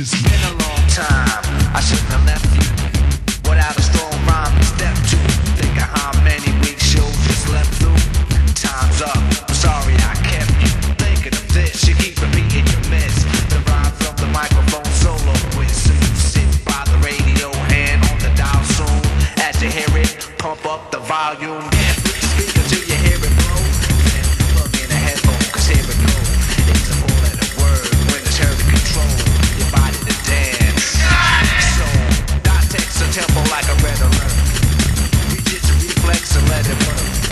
It's been a long time. I shouldn't have left you without a strong rhyme to step to. Think of how many weeks you just left. through. Time's up. I'm sorry I kept you thinking of this. You keep repeating your miss. The rhyme from the microphone solo with so you sit by the radio hand on the dial soon. As you hear it, pump up the volume. like a red alert. We just reflex and let it burn.